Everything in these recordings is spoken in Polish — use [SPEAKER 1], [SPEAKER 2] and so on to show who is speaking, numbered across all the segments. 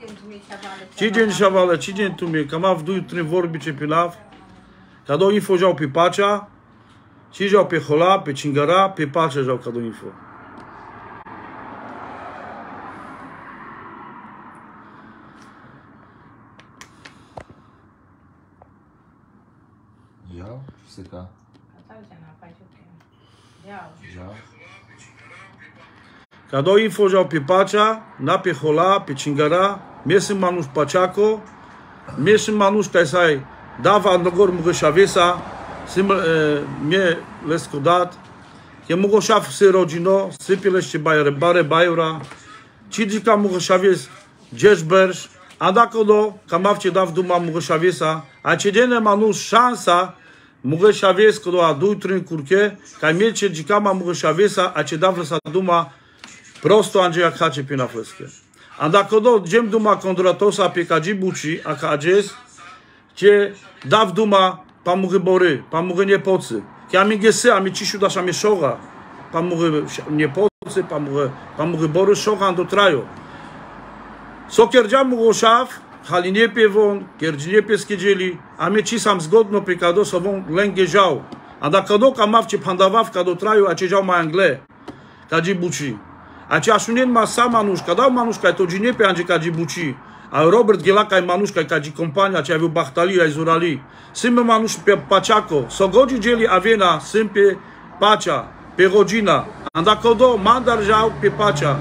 [SPEAKER 1] Cidem tu mi chavale.
[SPEAKER 2] Cidem chavale, cidem tu mi, cam av dui trin vorbi ce pilav. Cadou info jau pe pacea, ci jau pe hola, pe cingara, pe pacea jau cadou info.
[SPEAKER 1] Ok. Iau.
[SPEAKER 3] Iau.
[SPEAKER 2] Cadou info jau pe pacea, na pe hola, pe cingara, Mesmo Manus Pachaco, mesmo manuş Kaisai dava Nagor Mugashavesa, mnie Leskudat, je Mugashav se rodzino, sypile się bajre, bare bajura, Cidika Mugashavies, Dzierzbersz, a dacolo, camavce dav duma Mugashaviesa, a cedene Manus szansa, Mugashavies, kodo a dui trin curche, ca mie cedicama Mugashavesa, a cedav lăsa duma prosto Andrzeja Kacie prin aflăscă. Kodo dziem duma kondratosa piekadzi buci, a kadzes, cie daw duma pamuchy bory, pamuchy niepocy. Ja mi gesy, a mi cisiu dasza mi szoga. Pamuchy niepocy, pamuchy, pamuchy bory, szoga do traju. So kierdziamu goszaw, hali nie piewon, kierdzi nie pieskie dzieli, a mi ci sam zgodno pikado sobą lęgie ział. Anda kodo kamawcie pandawawka do traju, a cie ział ma angle. Kadzi buci. A ce așunen ma sa manușca, da manușca, to gine pe anje kaji buci. A Robert Gelaka i manușca, kaji kompania, ce aviu bahtali, ai zurali. Sim manuș pe paciaco, so goji geli avena, sim pe pacea, pe rodzina. Anda kodo, mandar jau pe pacea.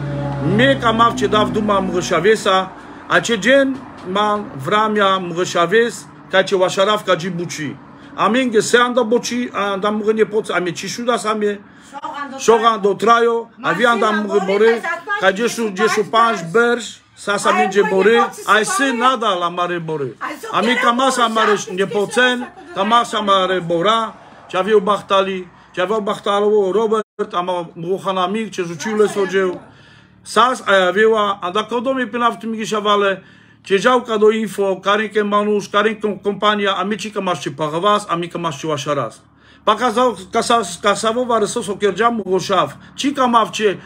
[SPEAKER 2] Me kamav ce dav duma mrășavesa, a ce gen man vramia mrășaves, ca ce wașaraf kaji buci. Shogan do trajo, a vi andam bory, ka gdziesu, gdziesu panż berż, sasa będzie bory, a sy nada la mary bory. A mi kamasa mary nie pocen, kamasa mary bora, cia wiu bachtali, cia wiu bachtalo Robert, a ma muchana mi, cie rzucił lesodzieł. Sas, a ja wieła, a da kodo mi pina w tym gisiawale, cie działka do info, karinkę manusz, karinką kompania, a mi ci kamaszcie pachawas, a mi kamaszcie waszaraz. Pakazał kasawo baryso sokierdzia mugoszaw. Cika mawcie,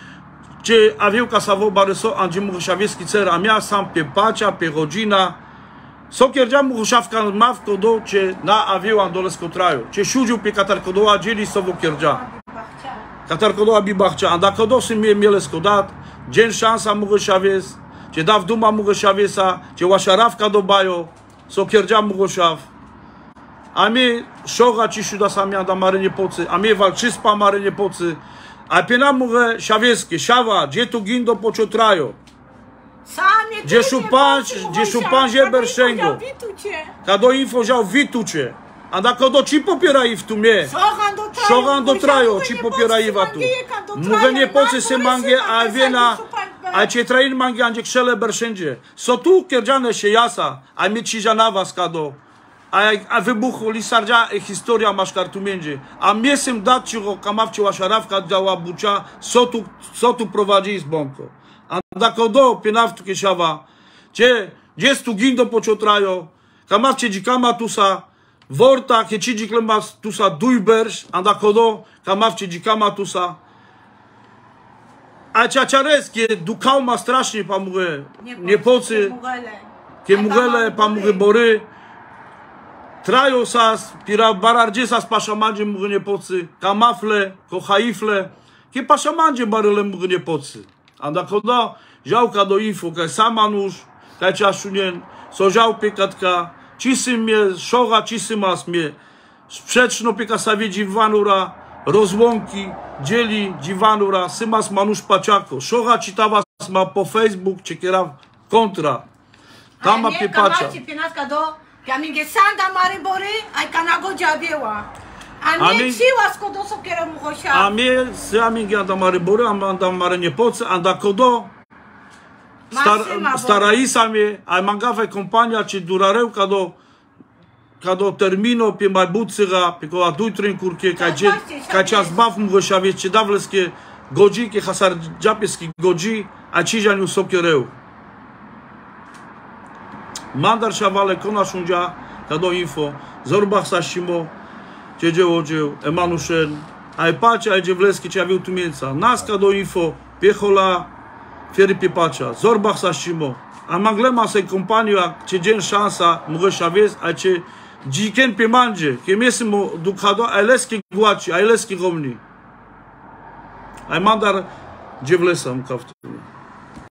[SPEAKER 2] czy awił kasawo baryso andzi mugoszawiecki cer, a mia sam pie pacia, pie godzina. Sokierdzia mugoszawka mawko do cie na awił andolesko traju. Cie siudził pie katarkodoła dzieli sowo kierdzia. Katarkodoła bibachcia, anda kodosy mie mielesko dat. Dzień szansa mugoszawiec. Cie daw duma mugoszawiesa, cie łaszarawka do bajo. Sokierdzia mugoszaw. A mnie szoga ci siuda samia da marynie pocy, a mnie walczyspa marynie pocy. A piena mówię siawieckie, siawa, gdzie tu gindo poczotrajo.
[SPEAKER 1] Sami
[SPEAKER 2] Gdzie szupan, gdzie szupan szęgo.
[SPEAKER 1] Witucie.
[SPEAKER 2] Kado info wziął witucie. A da kodo ci popiera i w tu mnie.
[SPEAKER 1] Szogan do traju,
[SPEAKER 2] ci popiera i watu. Mówię nie pocy se mangie, a wiena, a cię train mangie, andzie krzele berszędzie. So tu kierdziane się jasa, a mnie ci żanawa skado. A, a wybuchu lisardzia e historia masz kartu między. A miesem dać ci go kamawcie łaszarawka działa bucia, co tu, co tu prowadzi z bąko. A da kodo pienawtu kiesiawa, gdzie, gdzie tu gindo poczotrajo, kamawcie dzikama tusa, worta, kieci dziklema tusa dujberż, a da kodo kamawcie dzikama tusa. A ciaciareskie dukał ma strasznie, pamugę, nie pocy, kie mugele, pamugę bory, Trajo sas, pira barardzie sas paszamandzie mógł nie pocy, kamafle, kochaifle, kie paszamandzie baryle mógł nie pocy. A da koda, działka do info, kaj sama nóż, kaj czaszunien, so dział piekatka, cisy mnie, szoga cisy mas mnie, sprzeczno pieka sawie dziwanura, rozłąki, dzieli dziwanura, symas manusz paciako, szoga citawa ma po Facebook, ciekiera kontra. Tam ma piepacia.
[SPEAKER 1] Kamawcie pienatka do... Каминге санда мари боре,
[SPEAKER 2] ай
[SPEAKER 1] канаго
[SPEAKER 2] жабева.
[SPEAKER 1] Ами чи вас кодо со
[SPEAKER 2] керам хоша. Ами се аминге анда мари боре, ама анда мари не
[SPEAKER 1] поц,
[SPEAKER 2] анда кодо. Стараисами, ай мангафе компания чи дурарев кадо кадо термино пи май буцига, пи кога дуйтрин курке
[SPEAKER 1] каджи, качас
[SPEAKER 2] баф мгошави чи давлески годжи ки хасар джаписки годжи, а чи жаню со керев. Mandar szawale, kona szundzia, kado info, zorbach sasimo, Dziedzie odzieł, Emanuszen, a patrz, a dzieje wleski, czy ja tu miejsca. Naska do info, piechola, feri pipacha zorba sa shimo amaglema se gen șansa mugă șaves a pe manje ke mesimo dukhado aleski guachi aleski gomni ai mandar jevlesam kaftu